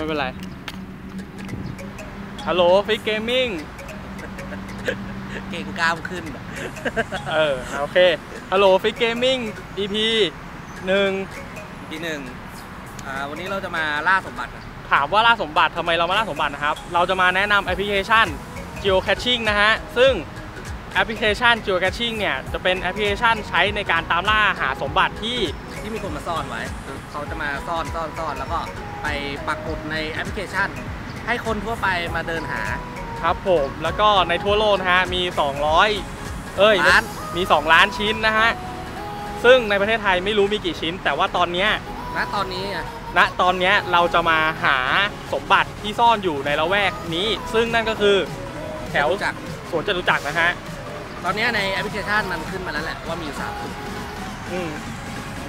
ไม่เป็นไร ฮัลโหลฟิกเกมมิ่ง เก่งกล้ามขึ้น เออ โอเค ฮัลโหลฟิกเกมมิ่ง EP หนึ่งทีหนึ่งอ่า วันนี้เราจะมาล่าสมบัตินะถามว่าล่าสมบัติทำไมเรามาล่าสมบัตินะครับ เราจะมาแนะนำแอปพลิเคชัน geocaching นะฮะ ซึ่งแอปพลิเคชัน geocaching เนี่ย จะเป็นแอปพลิเคชันใช้ในการตามล่าหาสมบัติที่ที่มีคนมาซ่อนไว้คือ เขาจะมาซ่อนซ่อนซ่อนแล้วก็ไปปักหมุดในแอปพลิเคชัน ให้คนทั่วไปมาเดินหา ครับผมแล้วก็ในทั่วโลกนะฮะมี 200 เอ้ยล้าน มี 2 ล้านชิ้นนะฮะ ซึ่งในประเทศไทยไม่รู้มีกี่ชิ้น แต่ว่าตอนเนี้ยณตอนนี้อะณตอนเนี้ยเราจะมาหาสมบัติที่ซ่อนอยู่ในละแวกนี้ ซึ่งนั่นก็คือแถวจากสวนจตุจักรนะฮะ ตอนนี้ในแอปพลิเคชันมันขึ้นมาแล้วแหละว่ามีอยู่สามจุด อืม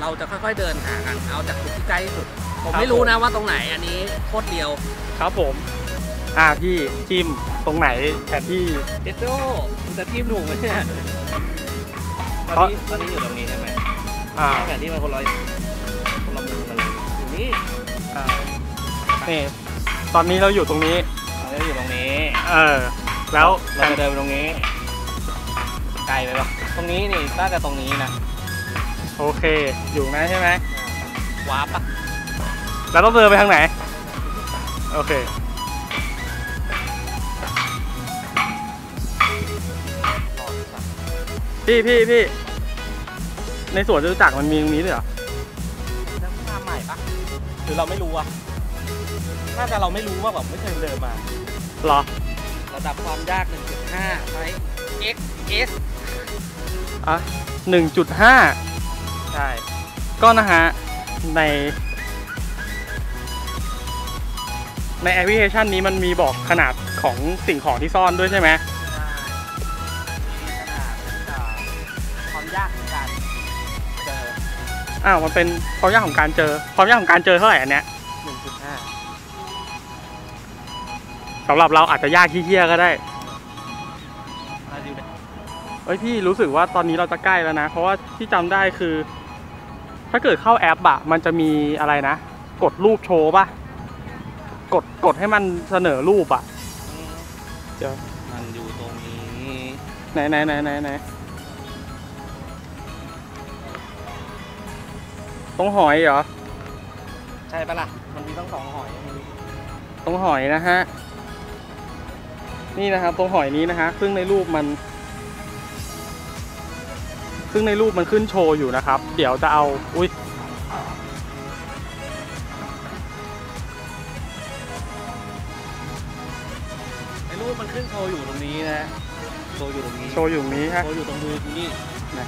เราจะค่อยๆเดินหากันเอาจากจุดที่ใกล้ที่สุด ผมครับไม่รู้ผมนะว่าตรงไหนอันนี้โคตรเดียวครับผม อ่าพี่จิ้มตรงไหนแผนที่เจสโซ่คุณจะทีมหนูไหมเนี่ยตอนนี้ตอนนี้อยู่ตรงนี้ใช่ไหมอ่าแผนที่มันคนละคนละมุมกันเลยอยู่นี่อ่านี่ตอนนี้เราอยู่ตรงนี้ตอนนี้อยู่ตรงนี้ เออ แล้วเราจะเดินไปตรงนี้ไกลไปปะตรงนี้นี่น่าจะตรงนี้นะ โอเค อยู่นะใช่ไหมวาร์ปปะแล้วต้องเดินไปทางไหน โอเค พี่พี่พี่ในสวนจตุจักรมันมีตรงนี้ด้วยเหรอแล้วมาใหม่ปะหรือเราไม่รู้อะน่าจะเราไม่รู้ว่าแบบไม่เคยเดินมา เหรอ ระดับความยาก 1.5ใช้ XS อะหนึ่งจุดห้า ใช่ ก็นะฮะ ใน ในแอปพลิเคชันนี้มันมีบอกขนาดของสิ่งของที่ซ่อนด้วยใช่ไหมใช่มีขนาดอ่าความยากของการเจออ้าวมันเป็นความยากของการเจอ ความยากของการเจอเท่าไหร่อันเนี้ย1.5สำหรับเราอาจจะยากขี้เกียก็ได้มาดูดิเอ้ยพี่รู้สึกว่าตอนนี้เราจะใกล้แล้วนะ เพราะว่าที่จำได้คือ ถ้าเกิดเข้าแอปอะมันจะมีอะไรนะ กดรูปโชว์ป่ะ กดกดให้มันเสนอรูปอะเดี๋ยวมันอยู่ตรงนี้ ไหนไหนไหนไหนไหนตรงหอยเหรอ ใช่ปะล่ะ มันมีต้องสองหอยมีตรงหอยนะฮะ นี่นะครับตรงหอยนี้นะฮะ ซึ่งในรูปมัน ซึ่งในรูปมันขึ้นโชว์อยู่นะครับ เดี๋ยวจะเอาอุ้ยไอ้รูปมันขึ้นโชว์อยู่ตรงนี้นะโชว์อยู่ตรงนี้โชว์อยู่ตรงนี้ฮะโชว์อยู่ตรงมือกูนี่นะ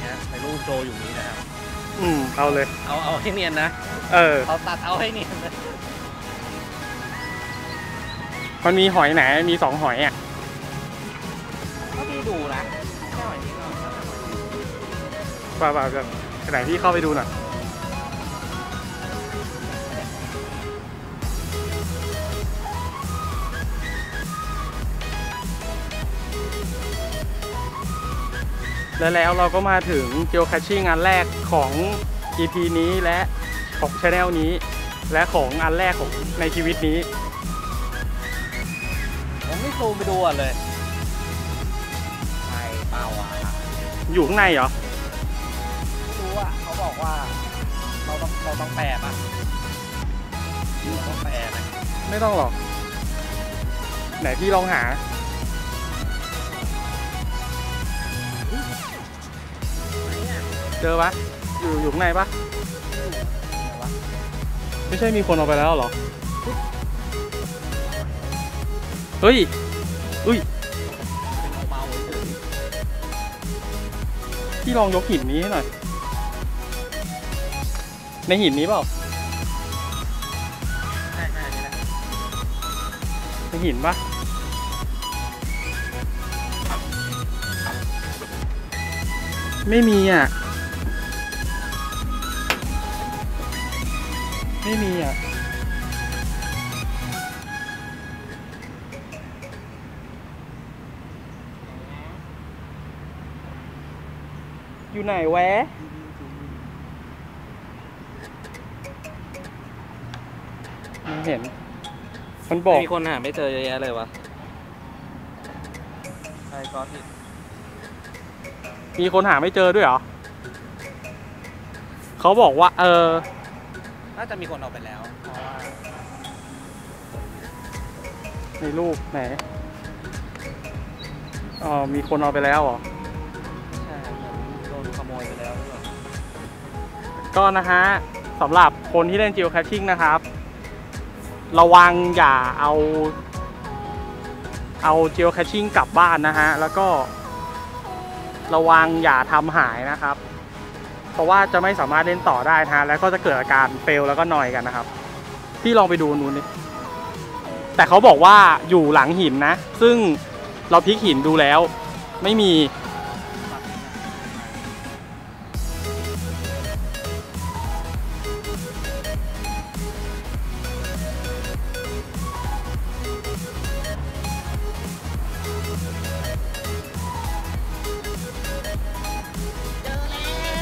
เนี่ยไอ้รูปโชว์อยู่นี้นะครับอืมเอาเลย เอาเอาให้เนียนนะเออเอาตัดเอาให้เนียนนะมันมีหอยไหนมีสองหอยอะก็พี่ดูนะแค่หอยนี้ก็ ป่าวป่าวแบบไหนพี่เข้าไปดูหน่อยและแล้วเราก็มาถึง geocaching อันแรกของ EP นี้และของ channel นี้ และของอันแรกของในชีวิตนี้ ผมไม่ซูมไปดูอะเลยไข่เปล่าอะ อยู่ข้างในเหรอรู้อะเขา บอกว่า เราต้องเราต้องแปลป่ะเราต้องแปลไหมไม่ต้องหรอก ไหนพี่ลองหา เจอปะอยู่อยู่ข้างในปะไม่ใช่มีคนเอาไปแล้วเหรอ เฮ้ย อุ้ยเป็นเบาๆเฉยพี่ลองยกหินนี้ให้หน่อย ในหินนี้เปล่าใช่ใช่นี่ในหินปะไม่มีอะ ไม่มีอะ อยู่ไหนแวะ ไม่เห็น มันบอก มีคนหาไม่เจอเยอะแยะเลยวะใช่ก็ที่มีคนหาไม่เจอด้วยเหรอ เขาบอกว่า เออ น่าจะมีคนเอาไปแล้ว เพราะว่าในรูปไหนอ๋อมีคนเอาไปแล้วเหรอ ใช่เหมือนโดนขโมยไปแล้วหรือเปล่า ก็นะฮะสำหรับคนที่เล่น geocaching นะครับ ระวังอย่าเอา เอา geocaching กลับบ้านนะฮะ แล้วก็ ระวังอย่าทำหายนะครับ เพราะว่าจะไม่สามารถเล่นต่อได้นะฮะ แล้วก็จะเกิดอาการเฟลแล้วก็นอยกันนะครับ พี่ลองไปดูนู้นดิแต่เขาบอกว่าอยู่หลังหินนะ ซึ่งเราพลิกหินดูแล้ว ไม่มี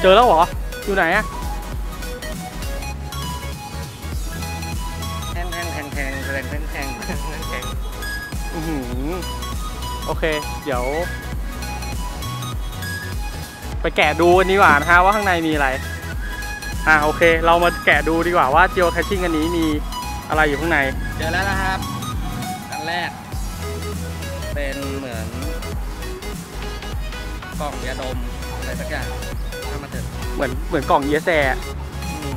เจอแล้วเหรอ อยู่ไหนอะแทงแทงแทงแทงแทงแทงแทงแทงแทงแทงอือหือโอเค เดี๋ยว ไปแกะดูกันดีกว่านะฮะว่าข้างในมีอะไร อ่าโอเค เรามาแกะดูดีกว่าว่า geocaching อันนี้มีอะไรอยู่ข้างใน เจอแล้วนะครับ อันแรก เป็นเหมือนกล่องยาดมอะไรสักอย่างถ้ามา เหมือนเหมือนกล่องเยแซอืม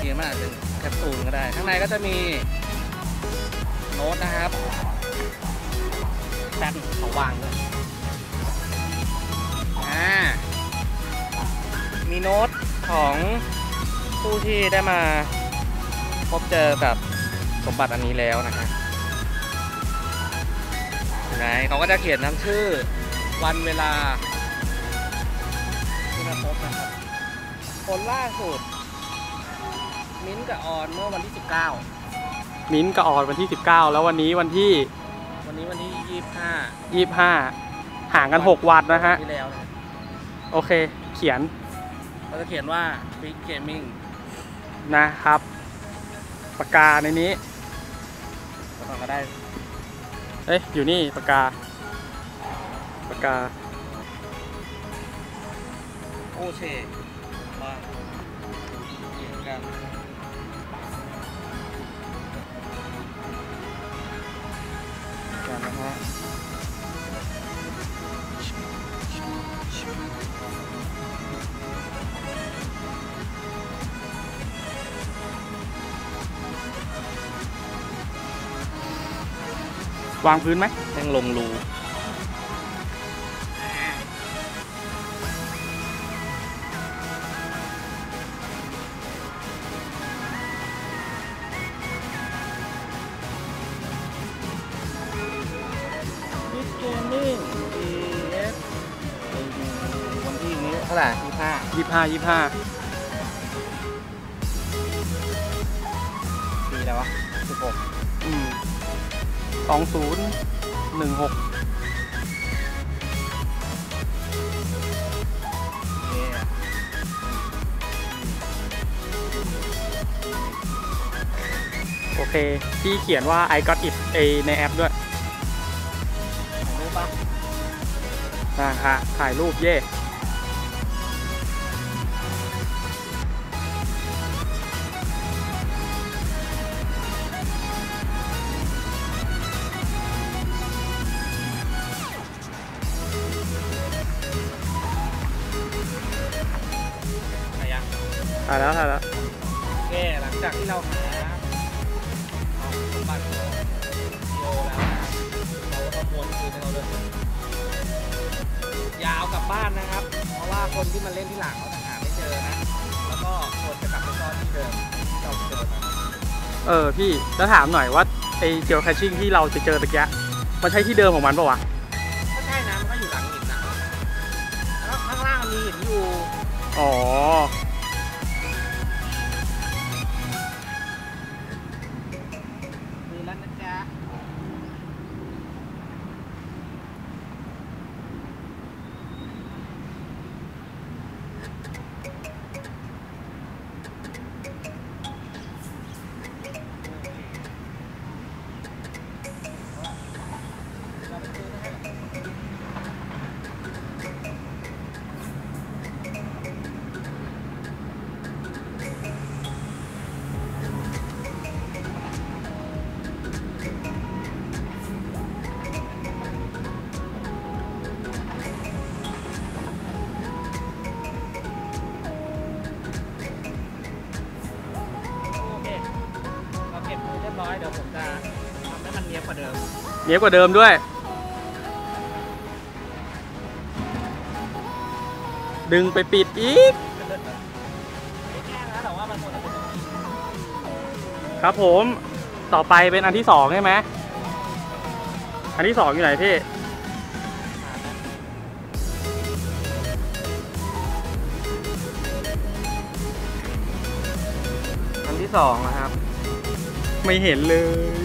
จริงมันอาจจะเป็นแคปซูลก็ได้ ข้างในก็จะมีโน้ตนะครับแป้นเขาวางด้วยอ่ามีโน้ตของผู้ที่ได้มาพบเจอกับสมบัติอันนี้แล้วนะฮะไหนเขาก็จะเขียนทั้งชื่อวันเวลา ที่มาพบนะครับ คนล่าสุด มิ้นท์กับออนเมื่อวันที่ 19 มิ้นท์กับออนวันที่ 19 แล้ววันนี้วันที่ วันนี้วันที่ 25 25 ห่างกัน 6 วันนะฮะ ที่แล้วนะโอเค เขียนเขาจะเขียนว่า Big Gaming นะครับ ปากกาในนี้ ก็ต้องก็ได้ เอ้ยอยู่นี่ปากกา ปากกาโอ เชว่าเขียนกันกันนะฮะวางพื้นไหมแม่งลงรู ห้ายี่ห้ายี่ห้าปีแล้ววะสิบหกอืมสองศูนย์หนึ่งหกโอเค ที่เขียนว่า I got it เอในแอปด้วยรู้ปะนะฮะถ่ายรูปเย่ ถ่ายแล้วถ่ายแล้วโอเคหลังจากที่เราหาเอาสมบัติของโยแล้วนะครับเราก็ต้องม้วนคืนให้เขาเลยอย่าเอากลับบ้านนะครับ เพราะว่าคนที่มาเล่นที่หลังเขาจะหาไม่เจอนะ แล้วก็ควรจะกลับไปซ่อนที่เดิมที่เราเจอมาเออพี่แล้วถามหน่อยว่าไอ้เจลแคชชิ่งที่เราจะเจอตะกี้มันใช่ที่เดิมของมันปะวะก็ใช่นะมันก็อยู่หลังหินนะแล้วข้างล่างมีหินอยู่ อ๋อ มเนี้ยบกว่าเดิมด้วย ดึงไปปิดอีกควรจะเป็นอย่างนี้ครับผมต่อไปเป็นอันที่สองใช่ไหม อันที่สองอยู่ไหนพี่ อันที่สองนะครับ ไม่เห็นเลย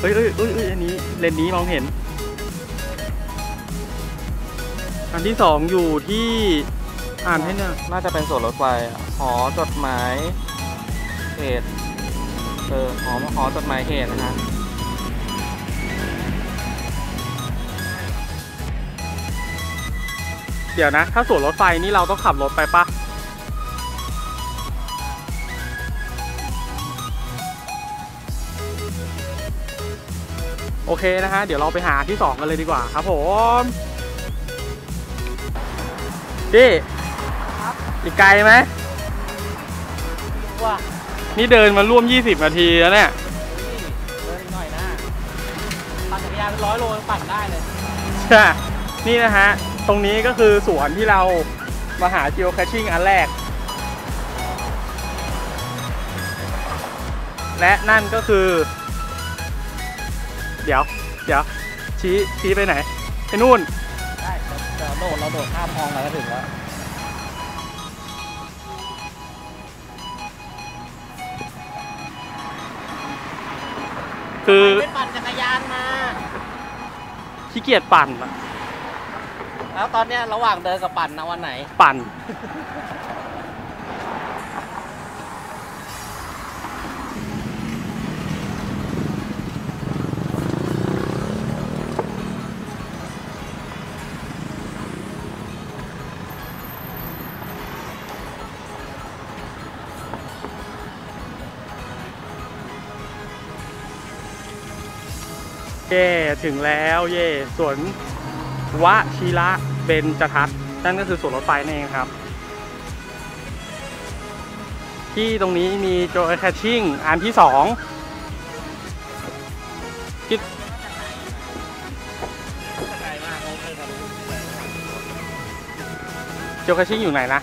เฮ้ยเฮ้ยเฮ้ยเฮ้ยอันนี้เลนส์นี้มองเห็น อันที่สองอยู่ที่อ่านให้หน่อยน่าจะเป็นส่วนรถไฟอะหอจดหมายเหตุเออหอหอจดหมายเหตุนะฮะเดี๋ยวนะ ถ้าสวนรถไฟนี่เราต้องขับรถไปปะ โอเคนะฮะเดี๋ยวเราไปหาที่สองกันเลยดีกว่าครับผมพี่อีกไกลไหมว่านี่เดินมาร่วม 20 นาทีแล้วเนี่ยนี่เดินอีกหน่อยนะปั่นจักรยานเป็นร้อยโลยังปั่นได้เลยใช่นี่นะฮะ ตรงนี้ก็คือสวนที่เรามาหา geocaching อันแรก และนั่นก็คือ เดี๋ยว เดี๋ยว ชี้ ชี้ไปไหน ไปนู่น ได้เดี๋ยวโดด เราโดดข้ามคลองมาก็ถึงแล้ว คือไม่ปั่นจักรยานมาขี้เกียจปั่นอะแล้วตอนเนี้ยระหว่างเดินกับปั่นนะวันไหน ปั่น เย่ถึงแล้วเย่สวนวชิระเบญจทัศน์นั่นก็คือสวนรถไฟนั่นเองครับ ที่ตรงนี้มีโจแคชชิ่งอันที่สองที่ไกลมากเขาเคยทะลุโจแคชชิ่งอยู่ไหนนะ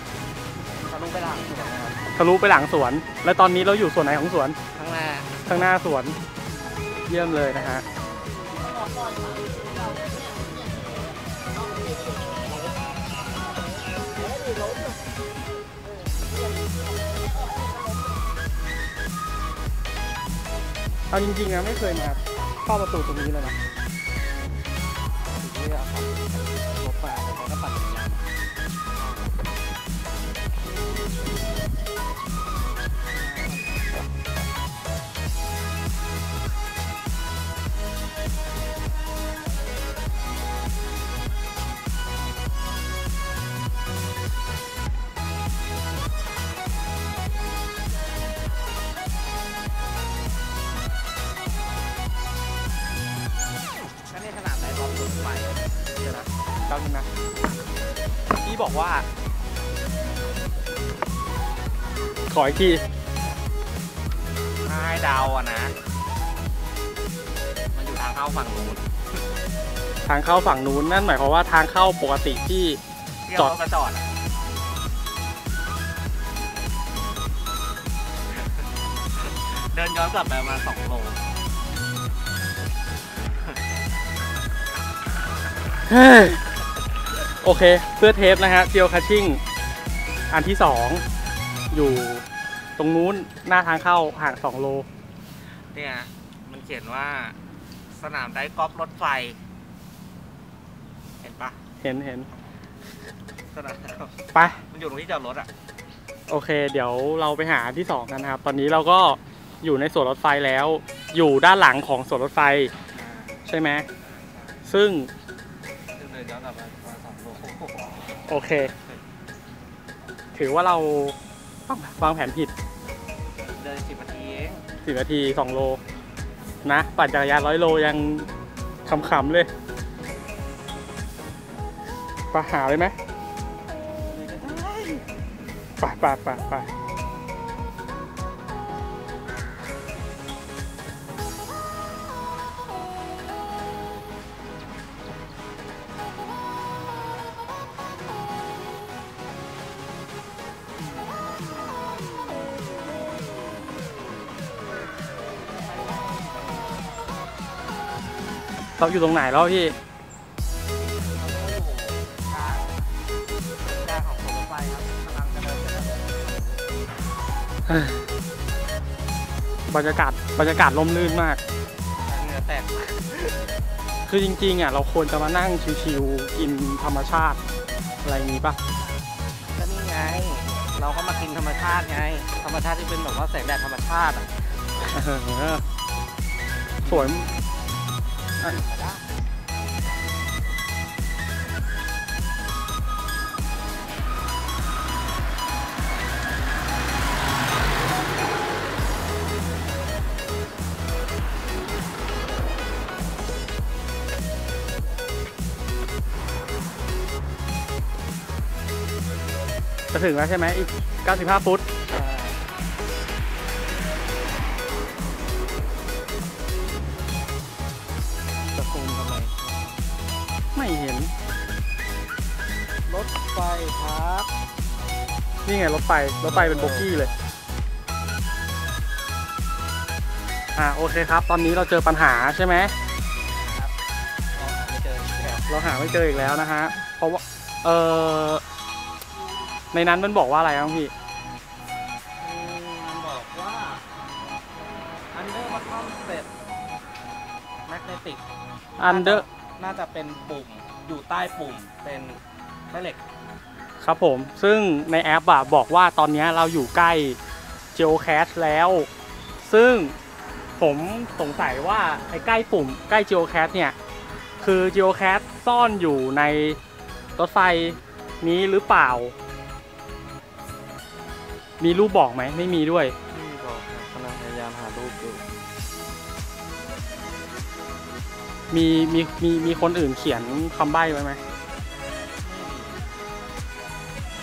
ทะลุไปหลังสวนนะครับทะลุไปหลังสวน แล้วตอนนี้เราอยู่ส่วนไหนของสวน ข้างหน้าข้างหน้าสวน เยี่ยมเลยนะฮะ เอาจริงๆนะไม่เคยมาเข้าประตูตรงนี้เลยนะ พี่บอกว่า ขออีกทีให้เดาอะนะ มันอยู่ทางเข้าฝั่งนู้นทางเข้าฝั่งนู้นนั่นหมายความว่าทางเข้าปกติที่ ที่จอดรถมาจอดอะเดินย้อนกลับไปประมาณสองโล โอเคเพื่อเทปนะฮะเจียวคัชชิ่งอันที่สองอยู่ตรงนู้นหน้าทางเข้าห่างสองโล เนี่ย มันเขียนว่าสนามไดกอล์ฟรถไฟ เห็นปะเห็นเห็นสนามไป มันอยู่ตรงที่จอดรถอะ โอเค เดี๋ยวเราไปหาอันที่สองกันนะครับ ตอนนี้เราก็อยู่ในสวนรถไฟแล้ว อยู่ด้านหลังของสวนรถไฟ ใช่ไหมซึ่ง โอเค ถือว่าเราวางแผนผิดเดินสิบนาทีเองสิบนาทีสองโล นะปั่นจักรยานร้อยโลยังขำๆเลยไปหาเลยไหมไปไปไปไป เราอยู่ตรงไหนแล้วพี่เราก็อยู่ทางแยกของรถไฟครับกำลังจะเดินไปทางบรรยากาศบรรยากาศร่มรื่นมากเหนือแตกคือจริงๆอะเราควรจะมานั่งชิวๆกินธรรมชาติอะไรอย่างนี้ปะก็นี่ไง เราก็มากินธรรมชาติไง ธรรมชาติที่เป็นแบบว่าแสงแดดธรรมชาติอะเออสวย อะจะถึงแล้วใช่ไหมอีก 95 ฟุต นี่ไงรถไฟรถไฟเป็นโบกี้เลย อ่าโอเคครับ ตอนนี้เราเจอปัญหาใช่ไหมเราหาไม่เจออีกแล้วเราหาไม่เจออีกแล้วนะฮะ เพราะว่า เออในนั้นมันบอกว่าอะไรครับพี่อืมบอกว่า under bottom set magnetic อันเดอร์น่าจะเป็นปุ่มอยู่ใต้ปุ่มเป็นแม่เหล็ก ครับผม ซึ่งในแอปอะบอกว่าตอนนี้เราอยู่ใกล้ Geocache แล้ว ซึ่งผมสงสัยว่าไอ้ใกล้ปุ่มใกล้ Geocache เนี่ย คือ Geocache ซ่อนอยู่ในรถไฟนี้หรือเปล่า มีรูปบอกไหม ไม่มีด้วยที่บอกกำลังพยายามหารูปอยู่มีมีมีมีคนอื่นเขียนคำใบ้ไว้ไหม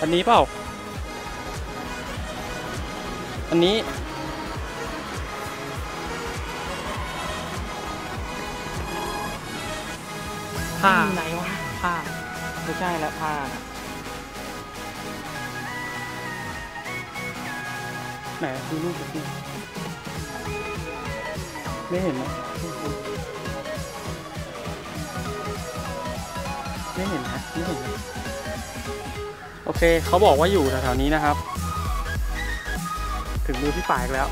อันนี้เปล่า อันนี้ ผ้า ไหนวะผ้า ไม่ใช่แล้วผ้าน่ะไหนดูรูปสิไม่เห็นนะไม่เห็นนะไม่เห็นนะ โอเคเขาบอกว่าอยู่แถวๆนี้นะครับ ถึงมือพี่ฝ่ายแล้ว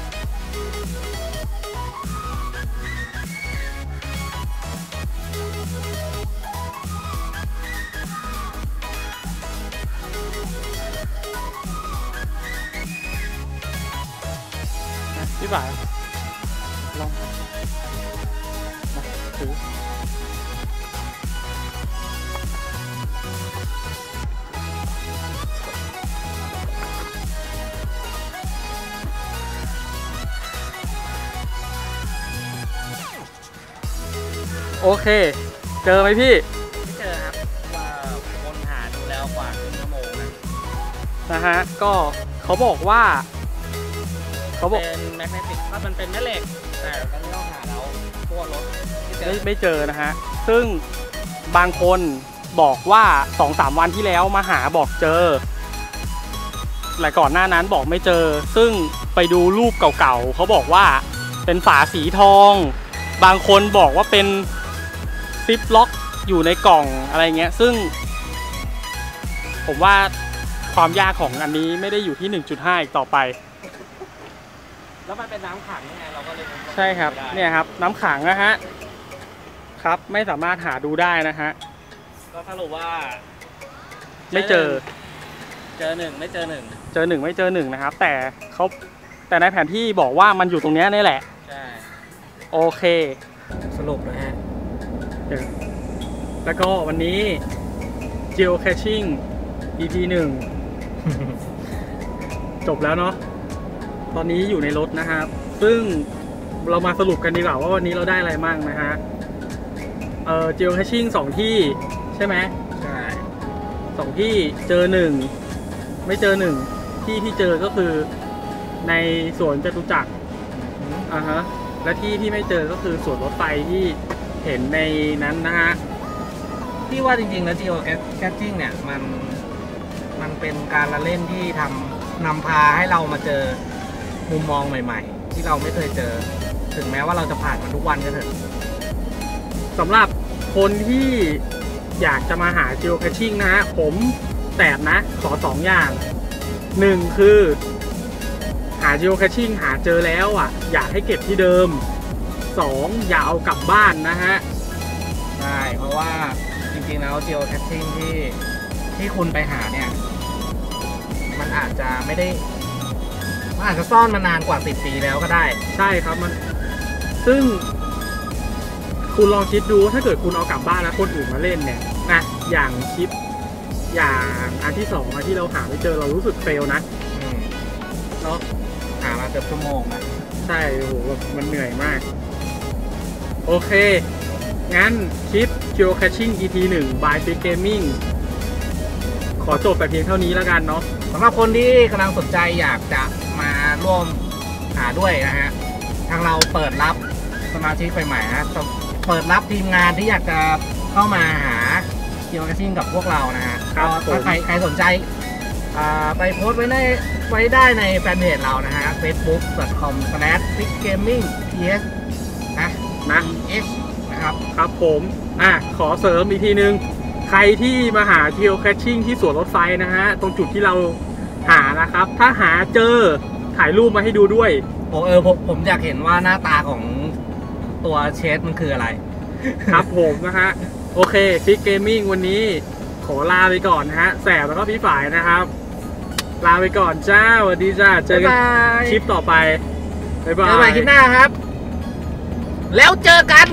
นะพี่บ่าย โอเค เจอไหมพี่ไม่เจอครับว่าวนหาดูแล้วกว่าครึ่งชั่วโมงนะนะฮะก็เขาบอกว่าเขาบอกเป็นแมกเนติกถ้ามันเป็นแม่เหล็กแต่ตอนนี้เราหาแล้วทั่วรถไม่เจไม่อไม่เจอนะฮะซึ่งบางคนบอกว่าสองสามวันที่แล้วมาหาบอกเจอแต่ก่อนหน้านั้นบอกไม่เจอ ซึ่งไปดูรูปเก่าๆเขาบอกว่าเป็นฝาสีทอง บางคนบอกว่าเป็น ซิปล็อกอยู่ในกล่องอะไรเงี้ย ซึ่ง ผมว่าความยากของอันนี้ไม่ได้อยู่ที่ 1.5 อีกต่อไป แล้วมันเป็นน้ำขังยังไงเราก็เลยใช่ครับไม่ได้เนี่ยครับ น้ำขังนะฮะ ครับไม่สามารถหาดูได้นะฮะ ก็สรุปว่า ไม่เจอ เจอหนึ่งไม่เจอหนึ่ง เจอหนึ่งไม่เจอหนึ่งนะครับ แต่เขาแต่ในแผนที่บอกว่ามันอยู่ตรงเนี้ยนี่แหละ ใช่ โอเค สรุปนะฮะ เดี๋ยวแล้วก็วันนี้ geocaching EP หนึ่งจบแล้วเนาะตอนนี้อยู่ในรถนะครับ ซึ่งเรามาสรุปกันดีกว่าว่าวันนี้เราได้อะไรมั่งนะฮะเอ่อ geocaching สองที่ใช่ไหมใช่สองที่เจอหนึ่งไม่เจอหนึ่งที่ที่เจอก็คือในสวนจตุจักรอ่าฮะและที่ที่ไม่เจอก็คือสวนรถไฟที่ เห็นในนั้นนะฮะที่ว่าจริงๆแล้ว geo catching เนี่ยมันมันเป็นการละเล่นที่ทำนำพาให้เรามาเจอมุมมองใหม่ ๆ ที่เราไม่เคยเจอ ถึงแม้ว่าเราจะผ่านมันทุกวันก็เถอะสำหรับคนที่อยากจะมาหา geocaching นะฮะผมแสบนะ ขอสองอย่างหนึ่งคือ หา geocaching หาเจอแล้วอะ อยากให้เก็บที่เดิม สองอย่าเอากลับบ้านนะฮะ ใช่ เพราะว่าจริงๆแล้ว geocaching ที่ที่คุณไปหาเนี่ย มันอาจจะไม่ได้ มันอาจจะซ่อนมานานกว่า 10 ปีแล้วก็ได้ ใช่ครับมัน ซึ่ง คุณลองคิดดูถ้าเกิดคุณเอากลับบ้านแล้วคนอื่นมาเล่นเนี่ยนะอย่างคลิปอย่างอันที่สองอันที่เราหาไม่เจอเรารู้สึกเฟลนะอืมเนาะหามาเกือบชั่วโมงนะใช่โอ้โหแบบมันเหนื่อยมาก โอเค งั้นคลิป geocaching EP 1 by Fit Gaming ขอจบแต่เพียงเท่านี้แล้วกันเนาะสำหรับคนที่กำลังสนใจอยากจะมาร่วมหาด้วยนะฮะ ทางเราเปิดรับสมาชิกใหม่ๆนะเปิดรับทีมงานที่อยากจะเข้ามาหาเกี่ยวกับซิ่งกับพวกเรานะฮะครับก็ผมถ้าใครใครสนใจอ่าไปโพสต์ไว้ในไว้ได้ในแฟนเพจเรานะฮะ facebook.com/fitgaming.ts นะ นะ s นะครับ ครับผมอะขอเสริมอีกทีนึง ใครที่มาหา geocaching ที่สวนรถไฟนะฮะ ตรงจุดที่เราหานะครับ ถ้าหาเจอถ่ายรูปมาให้ดูด้วยโอเออผมผมอยากเห็นว่าหน้าตาของตัวเชสมันคืออะไร ครับผมนะฮะ โอเค Fit Gaming วันนี้ขอลาไปก่อนนะฮะ แสบแล้วก็พี่ฝ่ายนะครับ ลาไปก่อนจ้าสวัสดีจ้า เจอกันบ๊ายบายคลิปต่อไป บ๊ายบายเจอกันใหม่คลิปหน้าครับ แล้วเจอกัน